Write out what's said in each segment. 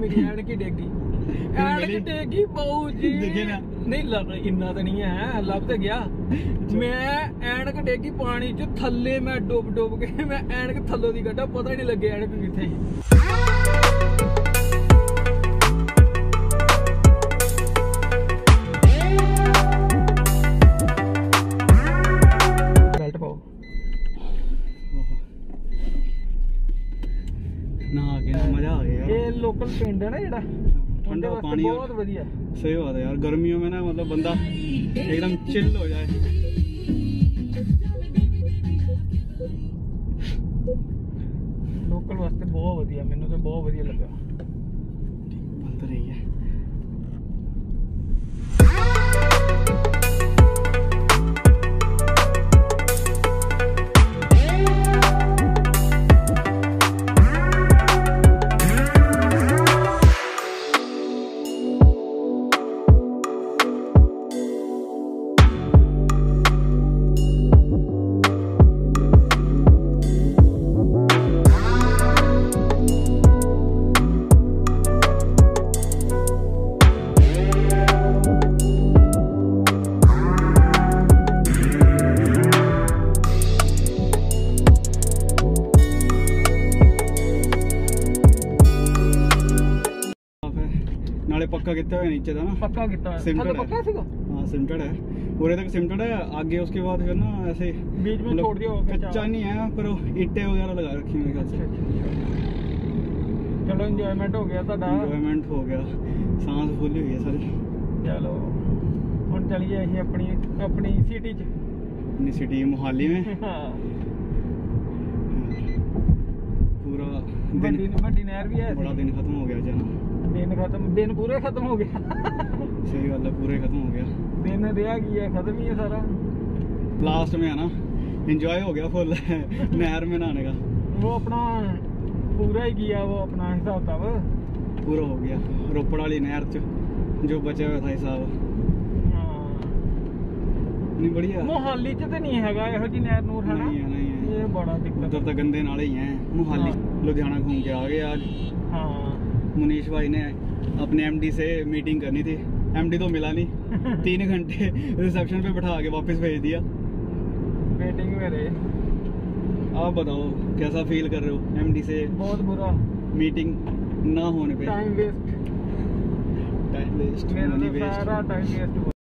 ਮੇਰੀ ਹੀ ਡੇਗੀ ਬਾਊ ਜੀ? ਦਿਖੇ ਨਾ? ਨਹੀਂ ਲੱਗ ਇੰਨਾ ਤਾਂ ਨਹੀਂ ਹੈ ਲੱਭ ਤੇ ਗਿਆ। ਮੈਂ ਐਨਕ ਡੇਗੀ ਪਾਣੀ ਚ ਥੱਲੇ ਮੈਂ ਡੁੱਬ ਡੁੱਬ ਕੇ ਮੈਂ ਐਨਕ ਥੱਲੋਂ ਦੀ ਕੱਢਾ ਪਤਾ ਹੀ ਨਹੀਂ ਲੱਗਿਆ ਐਨਕ ਕਿੱਥੇ ਸੀ। ਪਿੰਡ ਹੈ ਨਾ ਜਿਹੜਾ ਉਹਦੇ ठंडा ਵਾਸਤੇ पानी ਬਹੁਤ और ਵਧੀਆ सही बात है यार गर्मियों में ना मतलब बंदा एकदम चिल हो जाए ਲੋਕਲ ਵਾਸਤੇ ਬਹੁਤ ਵਧੀਆ ਮੈਨੂੰ ਤਾਂ ਬਹੁਤ ਵਧੀਆ ਲੱਗਾ बंद रही है कितना हुआ नीचे था ना ਪੱਕਾ ਕੀਤਾ ਹੋਇਆ। Simple ਥੱਲੇ ਹੈ। ਪੱਕਾ ਸੀਗਾ हाँ सिमटेड है पूरे तक सिमटेड है आगे उसके बाद फिर ना ऐसे बीच में मतलब छोड़ दिया होगा कच्चा नहीं है पर वो ईंटें वगैरह लगा रखी हैं मेरे ख्याल से ਚਲੋ ਇੰਜੋਇਮੈਂਟ ਹੋ ਗਿਆ ਤੁਹਾਡਾ एंजॉयमेंट हो गया सांस फुल हुई है सारी ਚਲੋ ਹੁਣ ਚਲੀਏ ਅਸੀਂ ਆਪਣੀ ਆਪਣੀ ਸਿਟੀ ਚ अपनी सिटी मोहाली में ਹਾਂ पूरा ਵੱਡੀ दिन ਵੱਡੀ ਨਹਿਰ ਵੀ ਹੈ बड़ा दिन खत्म हो गया जाना ਦਿਨ ਖਤਮ ਦਿਨ ਪੂਰੇ ਖਤਮ ਹੋ ਗਿਆ सही गल है पूरे खत्म हो गया ਦਿਨ ਰਿਹਾ ਕੀ ਹੈ ਖਤਮ ਹੀ ਹੈ ਸਾਰਾ लास्ट में है ना एंजॉय हो गया फुल नहर में नहाने का वो अपना पूरा ही किया वो अपना हिसाब किताब पूरा हो गया रोपड़ वाली नहर च जो बचा हुआ था हिसाब ਹਾਂ नहीं बढ़िया ਮੋਹਾਲੀ ਚ ਤੇ ਨਹੀਂ ਹੈਗਾ ਇਹੋ ਜੀ ਨਹਿਰ ਨੂਰ ਹੈ ਨਾ नहीं है नहीं है ਇਹ ਬੜਾ ਦਿੱਕਤ उधर तो गंदे नाले ही हैं मोहाली हाँ। लुधियाना घूम के आ गए आज ਹਾਂ मुनीश भाई ने अपने एमडी से मीटिंग करनी थी। एमडी तो मिला नहीं। तीन घंटे रिसेप्शन पे बैठा के वापस भेज दिया। मीटिंग में रहे। आप बताओ कैसा फील कर रहे हो एमडी से? बहुत बुरा। मीटिंग ना होने पे। Time waste time waste money waste time waste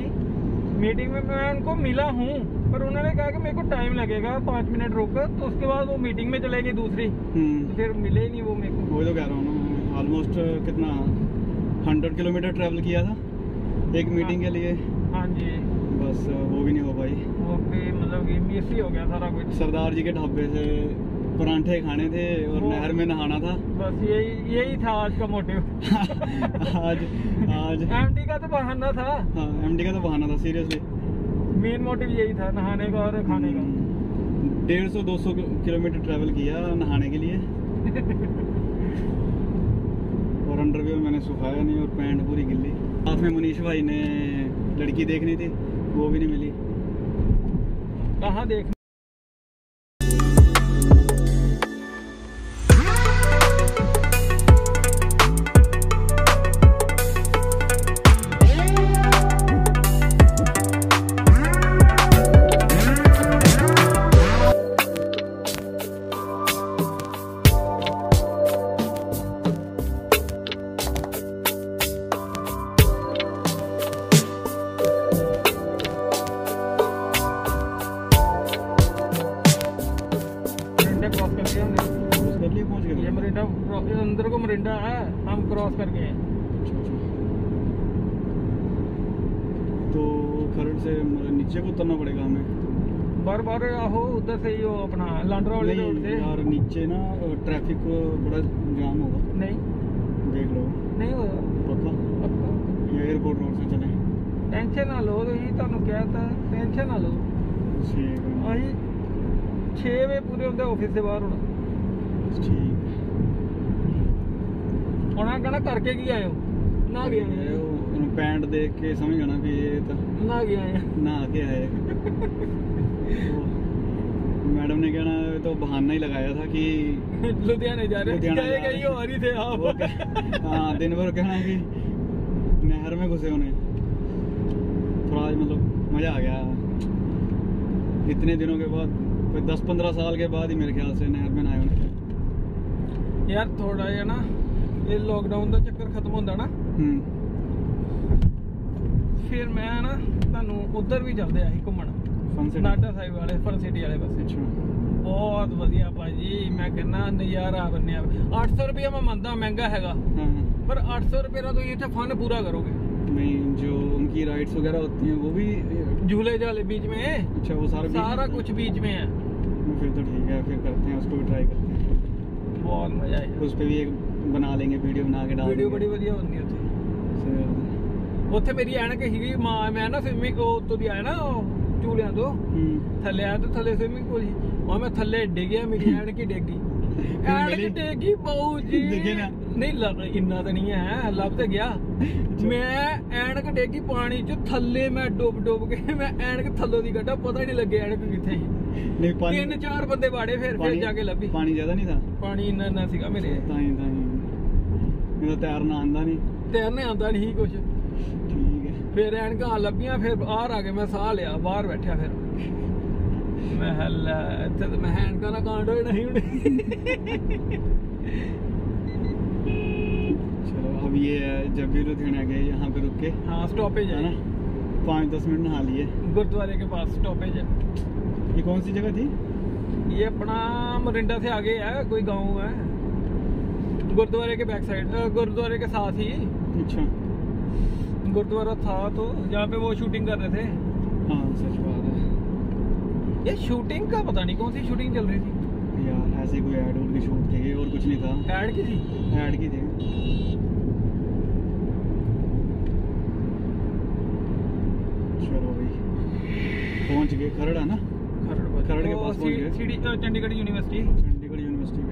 meeting में नहीं। मीटिंग में मैं उनको मिला हूँ पर उन्होंने कहा कि मेरे को टाइम लगेगा पाँच मिनट रुक। तो उसके बाद वो मीटिंग में चलेगी दूसरी। तो फिर मिले नहीं वो मेरे को। वही तो कह रहा हूँ ऑलमोस्ट कितना हंड्रेड किलोमीटर ट्रैवल किया था एक मीटिंग के लिए। हाँ जी। बस वो भी नहीं हो पाई। वो भी मतलब ही हो गया सारा कुछ। सरदार जी के ढाबे से परांठे खाने थे और नहर में नहाना था। बस यही यही था आज का मोटिव। आज आज। एमडी का तो बहाना था। हाँ एमडी का तो बहाना था सीरियसली मेन मोटिव यही था नहाने का और खाने का। डेढ़ सौ दो सौ किलोमीटर ट्रैवल किया नहाने के लिए। और अंडरवियर मैंने सुखाया नहीं और पैंट पूरी गिल्ली साथ में मनीष भाई ने लड़की देखनी थी वो भी नहीं मिली। कहाँ देख हमने उस कर लिए पहुंच ये गए मरिंडा क्रॉस- अंदर को मरिंडा है हम क्रॉस कर गए हैं अच्छा, अच्छा। तो खरड़ से मतलब नीचे को उतरना पड़ेगा हमें बार बार आहो उधर से ही वो अपना लांड्रा वाले रोड नहीं से यार नीचे ना ट्रैफिक बड़ा जाम होगा नहीं देख लो नहीं होगा पक्का एयरपोर्ट रोड से चले ਟੈਨਸ਼ਨ ਨਾ ਲਓ ਤੁਸੀਂ ਤੁਹਾਨੂੰ ਕਹਿਤਾ ਟੈਨਸ਼ਨ ਨਾ ਲਓ ठीक है ਅਸੀਂ 6 ਵਜੇ ਪੂਰੇ ਹੁੰਦੇ ਆਫਿਸ ਦੇ ਬਾਹਰ ਹੁਣ ठीक ਉਹਨਾਂ ਕਹਣਾ ਕਰਕੇ ਕੀ ਆਇਓ ਨਾ ਗਿਆ है वो पैंट देख के समझ जाना कि ये तो ਨਾ ਗਿਆ ਆ नहा के आए मैडम ने कहना ये तो बहाना ही लगाया था कि ਲੁਧਿਆਣੇ ਜਾ ਰਹੇ लुधियाना ਗਏ जा ਗਈ रहे ਹੋ ਰਹੀ थे वो आप कह- हाँ दिन भर कहना कि नहर में घुसे होने थोड़ा आज मतलब मजा आ गया इतने दिनों के बाद कोई दस पंद्रह साल के बाद ही मेरे ख्याल से नहर में नहाए होने ਯਾਰ ਥੋੜਾ ਜਿਹਾ ਨਾ ਇਹ ਲੋਕਡਾਊਨ ਦਾ ਚੱਕਰ ਖਤਮ ਹੁੰਦਾ ਨਾ हम्म ਫਿਰ ਮੈਂ ਨਾ ਤੁਹਾਨੂੰ ਉਧਰ ਵੀ ਚੱਲਦੇ ਆ ਸੀ ਘੁੰਮਣ फन से ਨਾਡਾ ਸਾਹਿਬ ਵਾਲੇ ਫਨ ਸਿਟੀ ਵਾਲੇ ਪਾਸੇ अच्छा ਬਹੁਤ ਵਧੀਆ ਭਾਜੀ ਮੈਂ ਕਹਿੰਦਾ ਨਜ਼ਾਰਾ ਬੰਨਿਆ 800 ਰੁਪਏ ਮੈਂ ਮੰਨਦਾ ਮਹਿੰਗਾ ਹੈਗਾ हाँ हाँ। ਪਰ 800 ਰੁਪਏ ਦਾ ਤੁਸੀਂ ਇੱਥੇ ਫਨ ਪੂਰਾ ਕਰੋਗੇ नहीं जो उनकी राइड्स वगैरह होती हैं वो भी झूले झाले बीच में अच्छा वो सारा बीच में सारा होता है? कुछ बीच में है फिर तो ठीक है फिर करते हैं उसको भी ट्राई करते हैं बहुत मजा आया उस पर भी एक बना लेंगे वीडियो बना के डाल ਵੀਡੀਓ देंगे। ਬੜੀ ਵਧੀਆ ਹੁੰਦੀ ਹੈ ਉੱਥੇ सही बात है। ਉੱਥੇ ਮੇਰੀ ਐਨਕ ਸੀਗੀ ਮਾਂ ਮੈਂ ਨਾ ਸਵਿਮਿੰਗ ਉੱਤੋਂ ਦੀ ਆਇਆ ਨਾ ਉਹ ਝੂਲਿਆਂ ਤੋਂ हम्म ਥੱਲੇ ਆਇਆ ਤੇ ਥੱਲੇ ਸਵਿਮਿੰਗ ਪੂਲ ਸੀ ਉਹ ਮੈਂ ਥੱਲੇ ਡਿੱਗਿਆ ਮੇਰੀ ਐਨਕ ਹੀ ਡਿੱਗੀ ਐਨਕ ਗਲੀ? ਡਿੱਗੀ ਬਾਊ ਜੀ ਦਿਖੇ ਨਾ? ਨਹੀਂ ਲੱਗ ਇੰਨਾ ਤਾਂ ਨਹੀਂ ਹੈ ਲੱਭ ਤੇ ਗਿਆ ਮੈਂ ਐਨਕ ਡਿੱਗੀ ਪਾਣੀ ਚ ਥੱਲੇ ਮੈਂ ਡੁੱਬ ਡੁੱਬ ਕੇ ਮੈਂ ਐਨਕ ਥੱਲੋਂ ਦੀ ਕੱਢਾ ਪਤਾ ਹੀ ਨਹੀਂ ਲੱਗਿਆ ਐਨਕ ਕਿੱਥੇ ਸੀ नहीं पानी ਤਿੰਨ ਚਾਰ ਬੰਦੇ ਬਾੜੇ ਫਿਰ ਫਿਰ पानी ਜਾ ਕੇ ਲੱਭੀ पानी ज्यादा नहीं था ਪਾਣੀ ਇੰਨਾ ਇੰਨਾ ਸੀਗਾ ਮੇਰੇ ताई ताई नहीं तो तैरना आंदा नहीं ਤੈਰਨੇ ਆਂਦਾ ਨਹੀਂ ਕੁਝ ठीक है ਫਿਰ ਐਨਕਾਂ ਲੱਭੀਆਂ ਫਿਰ ਬਾਹਰ ਆ ਕੇ ਮੈਂ ਸਾਹ ਲਿਆ ਬਾਹਰ ਬੈਠਿਆ ਫਿਰ ਮੈਂ ਹੱਲਾ ਇੱਥੇ ਤਾਂ ਮੈਂ ਐਨਕਾਂ ਨਾਲ ਕਾਂਡ ਹੋਏ ਨਹੀਂ ਹੁਣ चलो अब ये है जब भी लुधियाना गए यहाँ पे रुक के हाँ स्टॉपेज है है ना पाँच दस मिनट नहा लिए गुरुद्वारे के पास स्टॉपेज है ये कौन सी जगह थी? ये अपना मोरिंडा से आगे है कोई गाँव है। गुरुद्वारे के बैक साइड गुरुद्वारे के साथ ही। अच्छा। गुरुद्वारा था तो जहाँ पे वो शूटिंग कर रहे थे। हाँ सच बात है। ये शूटिंग का पता नहीं कौन सी शूटिंग चल रही थी। यार ऐसे कोई ऐड के शूट थे और कुछ नहीं था। ऐड की थी? ऐड की थे। पहुँच गए खरड़ ना? ਕਰਨਗੇ ਪਾਸ ਹੋਣਗੇ CD Chandigarh university. Chandigarh university